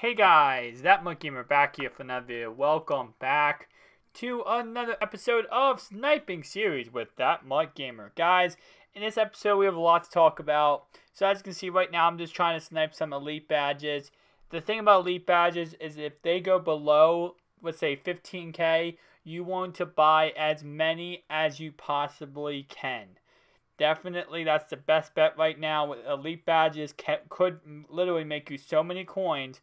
Hey guys, that Monkey Gamer back here for another video. Welcome back to another episode of Sniping Series with that MUT Gamer. Guys, in this episode we have a lot to talk about. So as you can see right now, I'm just trying to snipe some elite badges. The thing about elite badges is if they go below, let's say 15k, you want to buy as many as you possibly can. Definitely, that's the best bet right now. With elite badges, could literally make you so many coins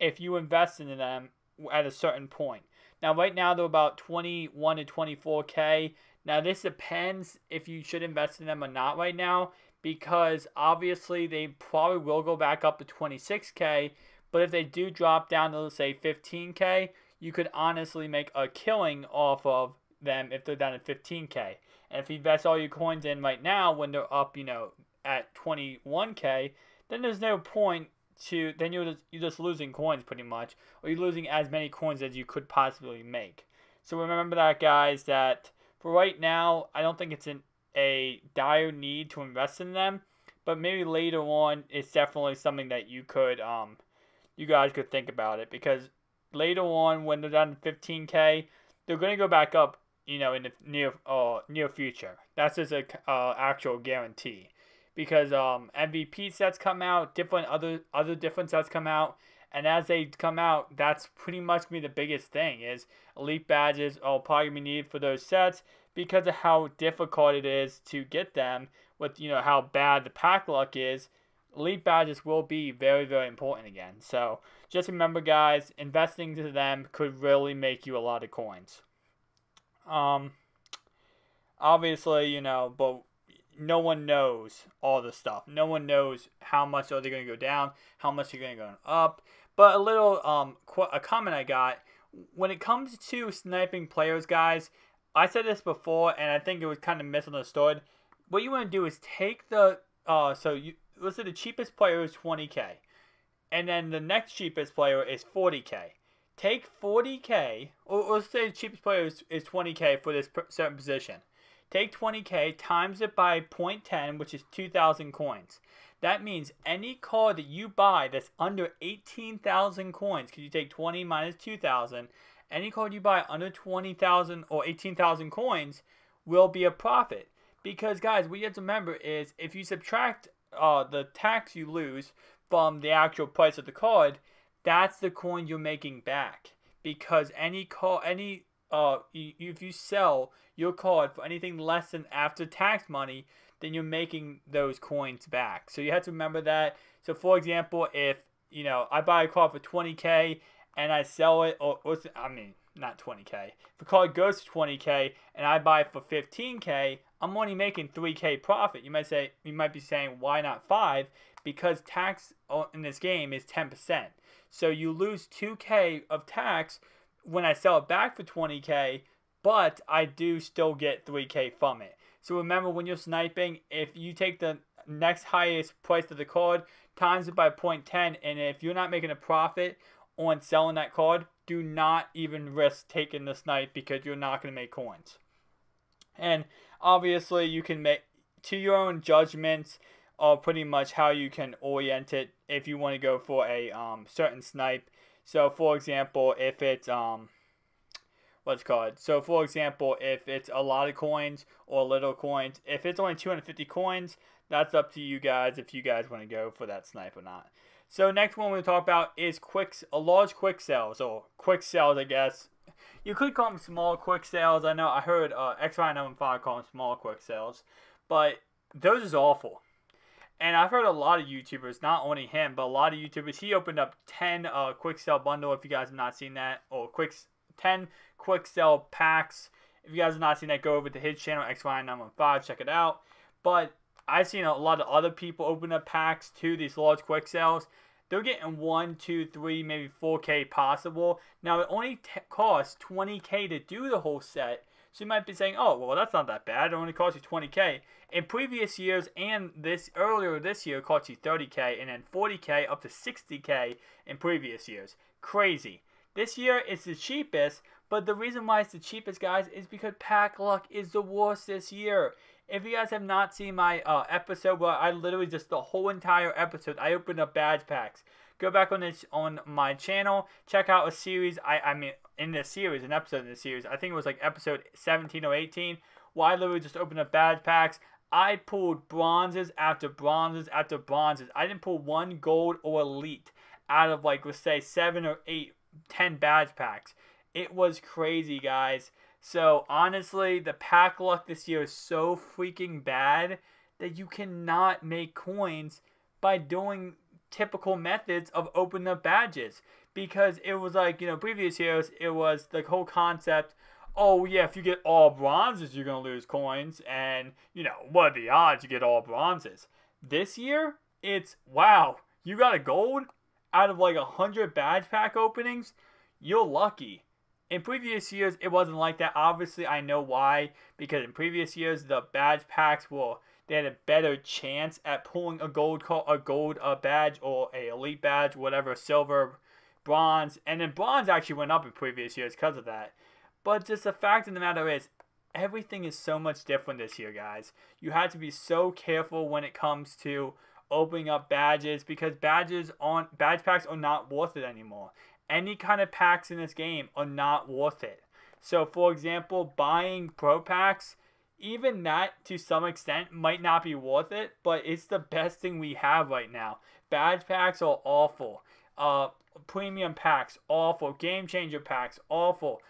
if you invest in them at a certain point. Now, right now, they're about 21 to 24k. Now, this depends if you should invest in them or not right now, because obviously they probably will go back up to 26k. But if they do drop down to, say, 15k, you could honestly make a killing off of them if they're down at 15k. And if you invest all your coins in right now when they're up, you know, at 21k, then there's no point to then you're just, you're just losing coins pretty much, or you're losing as many coins as you could possibly make. So remember that, guys. That for right now, I don't think it's in a dire need to invest in them, but maybe later on, it's definitely something that you could um, you guys could think about it because later on when they're down to 15k, they're going to go back up, you know, in the near uh, near future. That's just a uh, actual guarantee because um, MVP sets come out, different other other different sets come out, and as they come out, that's pretty much be the biggest thing is elite badges are probably be needed for those sets because of how difficult it is to get them with you know how bad the pack luck is elite badges will be very, very important again. So just remember, guys, investing to them could really make you a lot of coins. Um, obviously, you know, but no one knows all the stuff. No one knows how much are they going to go down, how much are going to go up. But a little um a comment I got when it comes to sniping players, guys. I said this before, and I think it was kind of misunderstood. What you want to do is take the uh so you let's say the cheapest player is 20k, and then the next cheapest player is 40k. Take 40k, or let's say the cheapest player is, is 20k for this certain position. Take 20k, times it by 0.10, which is 2,000 coins. That means any card that you buy that's under 18,000 coins, because you take 20 minus 2,000, any card you buy under 20,000 or 18,000 coins will be a profit. Because, guys, what you have to remember is if you subtract uh, the tax you lose from the actual price of the card, that's the coin you're making back. Because any call, any uh, if you sell your card for anything less than after tax money, then you're making those coins back. So you have to remember that. So for example, if you know I buy a card for 20k and I sell it, or, or I mean not 20k. If a card goes to 20k and I buy it for 15k, I'm only making 3k profit. You might say you might be saying why not 5? Because tax in this game is 10%. So you lose 2k of tax when I sell it back for 20k, but I do still get 3k from it. So remember when you're sniping, if you take the next highest price of the card, times it by 0.10, and if you're not making a profit on selling that card, do not even risk taking the snipe because you're not going to make coins. And obviously, you can make to your own judgments or pretty much how you can orient it if you want to go for a um, certain snipe. So, for example, if it's um, what's called. So, for example, if it's a lot of coins or little coins, if it's only 250 coins, that's up to you guys if you guys want to go for that snipe or not. So, next one we're going to talk about is quick, a large quick sales or quick sales, I guess, you could call them small quick sales. I know I heard uh, X595 call them small quick sales, but those is awful. And I've heard a lot of YouTubers, not only him, but a lot of YouTubers. He opened up 10 uh, quick sell bundle. If you guys have not seen that, or quick 10 quick sell packs. If you guys have not seen that, go over to his channel X595. Check it out. But I've seen a lot of other people open up packs to these large quick sales they're getting one, two, three, maybe 4K possible. Now, it only costs 20K to do the whole set. So you might be saying, oh, well, that's not that bad. It only costs you 20K. In previous years and this earlier this year, cost you 30K and then 40K up to 60K in previous years. Crazy. This year, it's the cheapest, but the reason why it's the cheapest, guys, is because Pack Luck is the worst this year. If you guys have not seen my uh, episode where I literally just the whole entire episode, I opened up badge packs. Go back on this on my channel, check out a series. I I mean in this series, an episode in the series. I think it was like episode 17 or 18. Why literally just opened up badge packs. I pulled bronzes after bronzes after bronzes. I didn't pull one gold or elite out of like let's say seven or eight, ten badge packs. It was crazy, guys. So honestly, the pack luck this year is so freaking bad that you cannot make coins by doing typical methods of opening up badges. Because it was like, you know, previous years, it was the whole concept oh yeah, if you get all bronzes, you're gonna lose coins, and you know what are the odds you get all bronzes? This year, it's wow, you got a gold out of like a hundred badge pack openings, you're lucky. In previous years, it wasn't like that. Obviously, I know why. Because in previous years, the badge packs were they had a better chance at pulling a gold a gold uh, badge or a elite badge, whatever, silver, bronze, and then bronze actually went up in previous years because of that. But just the fact of the matter is, everything is so much different this year, guys. You have to be so careful when it comes to opening up badges because badges on badge packs are not worth it anymore. Any kind of packs in this game are not worth it. So, for example, buying pro packs, even that to some extent might not be worth it, but it's the best thing we have right now. Badge packs are awful. Uh, premium packs, awful. Game changer packs, awful.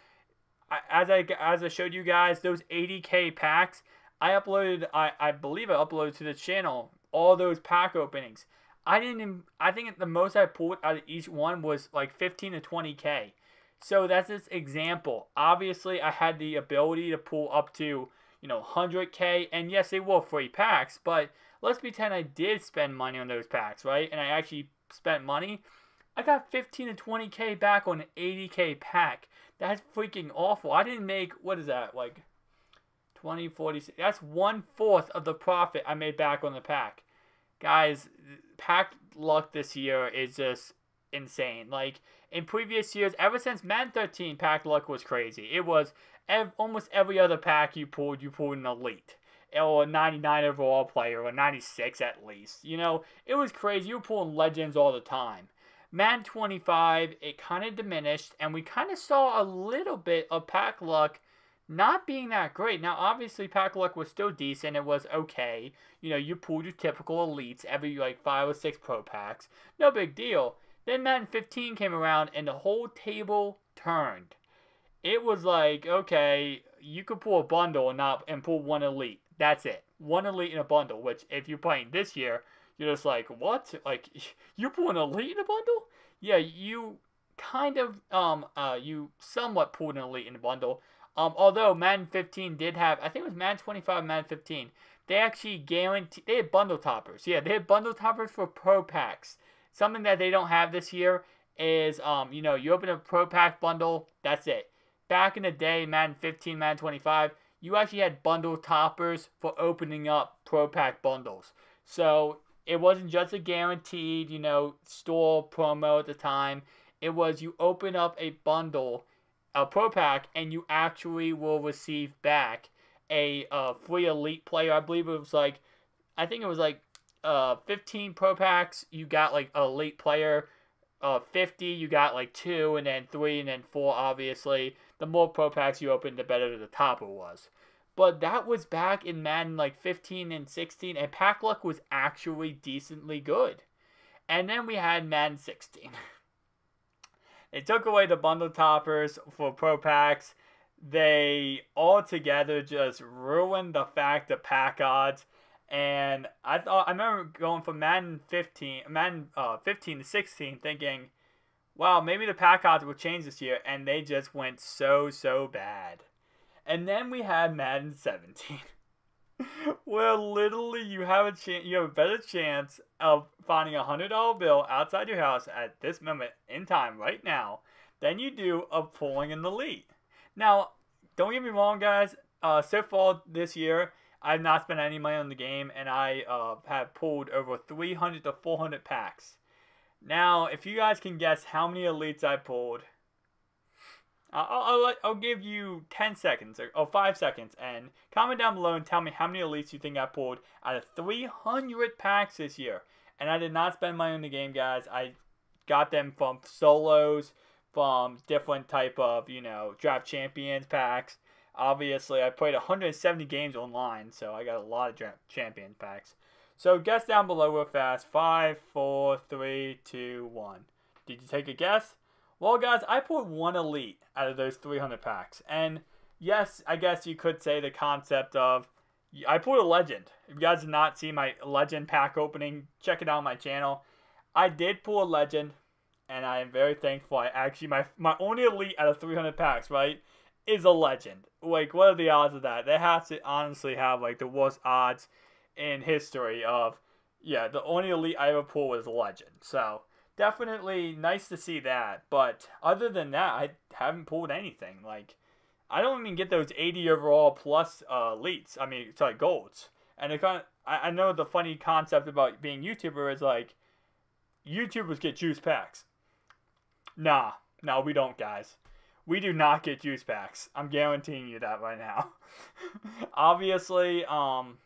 As I as I showed you guys, those 80k packs, I uploaded. I I believe I uploaded to the channel all those pack openings. I didn't. I think the most I pulled out of each one was like 15 to 20k. So that's this example. Obviously, I had the ability to pull up to you know 100k, and yes, they were free packs. But let's pretend I did spend money on those packs, right? And I actually spent money. I got 15 to 20k back on an 80k pack. That's freaking awful. I didn't make what is that like 20, 40. That's one fourth of the profit I made back on the pack. Guys, pack luck this year is just insane. Like in previous years, ever since Madden 13, pack luck was crazy. It was ev- almost every other pack you pulled, you pulled an elite. Or a 99 overall player, or 96 at least. You know, it was crazy. You were pulling legends all the time. Madden 25, it kind of diminished, and we kind of saw a little bit of pack luck not being that great. Now, obviously, pack luck was still decent. It was okay. You know, you pulled your typical elites every like five or six pro packs. No big deal. Then Madden 15 came around and the whole table turned. It was like, okay, you could pull a bundle and not and pull one elite. That's it. One elite in a bundle. Which, if you're playing this year, you're just like, what? Like, you pull an elite in a bundle? Yeah, you kind of um uh you somewhat pulled an elite in a bundle. Um, although Madden 15 did have, I think it was Madden 25, Madden 15. They actually guaranteed they had bundle toppers. Yeah, they had bundle toppers for pro packs. Something that they don't have this year is, um, you know, you open a pro pack bundle, that's it. Back in the day, Madden 15, Madden 25, you actually had bundle toppers for opening up pro pack bundles. So it wasn't just a guaranteed, you know, store promo at the time. It was you open up a bundle a pro pack and you actually will receive back a uh, free elite player. I believe it was like, I think it was like uh, 15 pro packs. You got like a elite player. Uh, 50, you got like two, and then three, and then four. Obviously, the more pro packs you opened, the better the topper was. But that was back in Madden like 15 and 16, and pack luck was actually decently good. And then we had Madden 16. They took away the bundle toppers for Pro Packs. They altogether just ruined the fact of pack odds. And I thought I remember going from Madden 15, Madden uh, 15 to 16, thinking, "Wow, maybe the pack odds will change this year," and they just went so so bad. And then we had Madden 17. well, literally, you have a chance. You have a better chance of finding a hundred dollar bill outside your house at this moment in time, right now, than you do of pulling in the lead. Now, don't get me wrong, guys. Uh, so far this year, I've not spent any money on the game, and I uh, have pulled over 300 to 400 packs. Now, if you guys can guess how many elites I pulled, I'll, I'll, I'll give you 10 seconds or, or 5 seconds and comment down below and tell me how many elites you think I pulled out of 300 packs this year. And I did not spend money on the game, guys. I got them from solos, from different type of you know draft champions packs. Obviously, I played 170 games online, so I got a lot of champion packs. So guess down below real fast. Five, four, three, two, one. Did you take a guess? Well, guys, I pulled one elite out of those 300 packs, and yes, I guess you could say the concept of I pulled a legend. If you guys did not see my legend pack opening, check it out on my channel. I did pull a legend, and I am very thankful. I actually my my only elite out of 300 packs, right, is a legend. Like, what are the odds of that? They have to honestly have like the worst odds in history of yeah. The only elite I ever pulled was a legend. So definitely nice to see that. But other than that, I haven't pulled anything like. I don't even get those 80 overall plus uh, elites. I mean, sorry, golds. And it kind of, I, know the funny concept about being YouTuber is like, YouTubers get juice packs. Nah, no, we don't, guys. We do not get juice packs. I'm guaranteeing you that right now. Obviously, um,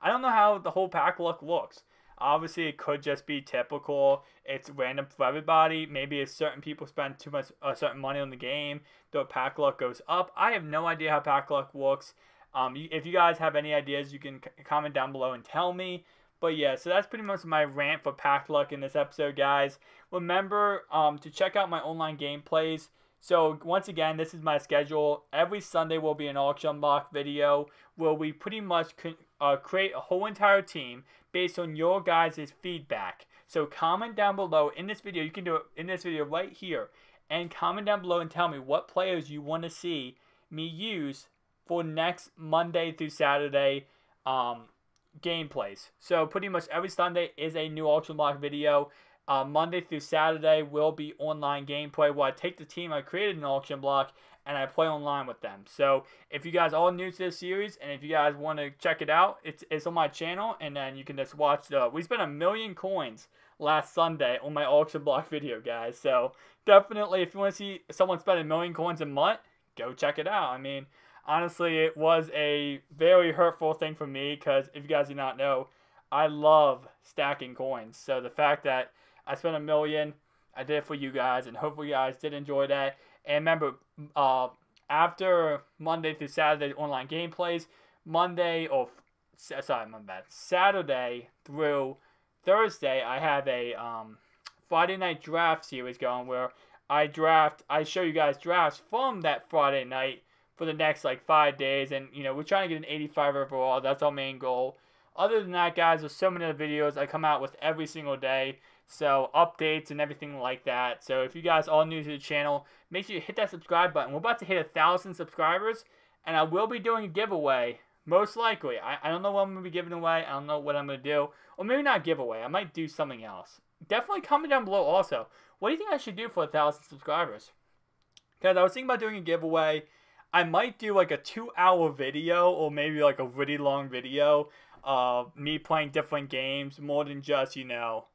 I don't know how the whole pack look looks. Obviously, it could just be typical. It's random for everybody. Maybe if certain people spend too much, a certain money on the game, the pack luck goes up. I have no idea how pack luck works. Um, if you guys have any ideas, you can comment down below and tell me. But yeah, so that's pretty much my rant for pack luck in this episode, guys. Remember um, to check out my online gameplays. So once again, this is my schedule. Every Sunday will be an auction block video where we pretty much uh, create a whole entire team based on your guys' feedback. So comment down below in this video. You can do it in this video right here. And comment down below and tell me what players you want to see me use for next Monday through Saturday um, gameplays. So pretty much every Sunday is a new auction block video. Uh, Monday through Saturday will be online gameplay where I take the team I created in auction block and I play online with them. So if you guys are new to this series and if you guys want to check it out, it's, it's on my channel and then you can just watch the. We spent a million coins last Sunday on my auction block video, guys. So definitely, if you want to see someone spend a million coins a month, go check it out. I mean, honestly, it was a very hurtful thing for me because if you guys do not know, I love stacking coins. So the fact that I spent a million, I did it for you guys, and hopefully you guys did enjoy that. And remember, uh, after Monday through Saturday online gameplays, Monday or sorry, my bad, Saturday through Thursday, I have a um, Friday night draft series going where I draft, I show you guys drafts from that Friday night for the next like five days, and you know we're trying to get an 85 overall. That's our main goal. Other than that, guys, there's so many other videos I come out with every single day. So updates and everything like that. So if you guys are new to the channel, make sure you hit that subscribe button. We're about to hit a thousand subscribers, and I will be doing a giveaway. Most likely. I, I don't know what I'm to be giving away. I don't know what I'm going to do. Or maybe not giveaway. I might do something else. Definitely comment down below also. What do you think I should do for a thousand subscribers? Because I was thinking about doing a giveaway. I might do like a two hour video or maybe like a really long video of me playing different games more than just, you know,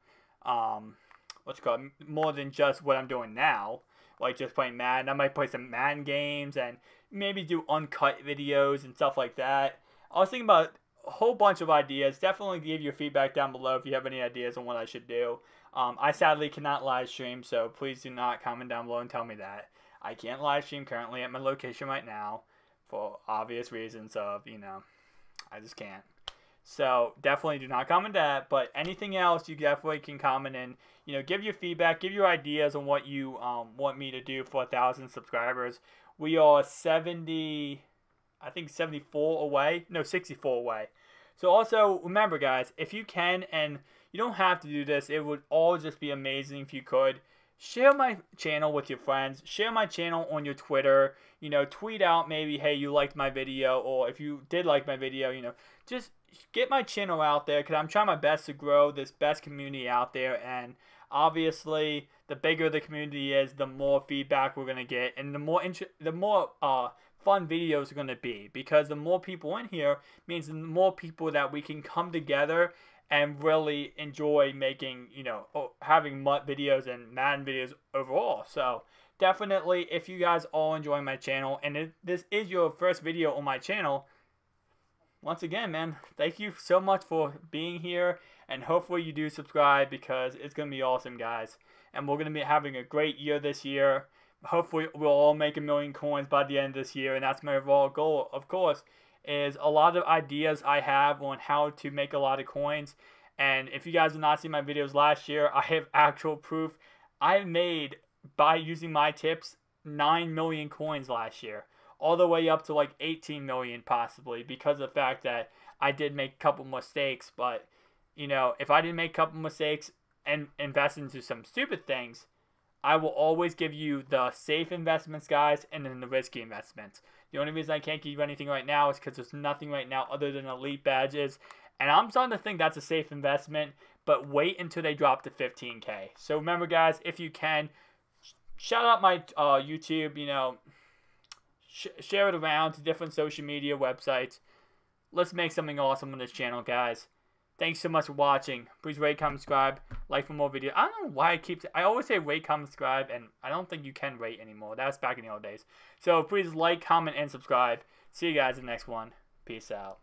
um, what's called more than just what I'm doing now, like just playing Madden. I might play some Madden games and maybe do uncut videos and stuff like that. I was thinking about a whole bunch of ideas. Definitely give your feedback down below if you have any ideas on what I should do. Um, I sadly cannot live stream, so please do not comment down below and tell me that. I can't live stream currently at my location right now for obvious reasons of, you know, I just can't. So definitely do not comment that. But anything else, you definitely can comment and you know give your feedback, give your ideas on what you um, want me to do for a thousand subscribers. We are seventy, I think seventy four away. No, sixty four away. So also remember, guys, if you can and you don't have to do this, it would all just be amazing if you could share my channel with your friends share my channel on your twitter you know tweet out maybe hey you liked my video or if you did like my video you know just get my channel out there because I'm trying my best to grow this best community out there. And obviously, the bigger the community is, the more feedback we're gonna get, and the more int- the more uh fun videos are gonna be. Because the more people in here means the more people that we can come together and really enjoy making, you know, having MUT videos and Madden videos overall. So definitely, if you guys all enjoy my channel, and if this is your first video on my channel once again, man, thank you so much for being here. And hopefully you do subscribe because it's going to be awesome, guys. and we're going to be having a great year this year. Hopefully, we'll all make a million coins by the end of this year, and that's my overall goal, of course, is a lot of ideas I have on how to make a lot of coins. And if you guys have not seen my videos last year, I have actual proof. I made, by using my tips, 9 million coins last year. All the way up to like 18 million possibly because of the fact that I did make a couple mistakes. But, you know, if I didn't make a couple mistakes and invest into some stupid things, I will always give you the safe investments, guys, and then the risky investments. The only reason I can't give you anything right now is because there's nothing right now other than elite badges. And I'm starting to think that's a safe investment, but wait until they drop to 15K. So remember, guys, if you can, shout out my uh, YouTube, you know, sh share it around to different social media websites. Let's make something awesome on this channel, guys. Thanks so much for watching. Please rate, comment, subscribe, like for more videos. I don't know why I keep... I always say rate, comment, subscribe, and I don't think you can rate anymore. That's back in the old days. So please like, comment, and subscribe. See you guys in the next one. Peace out.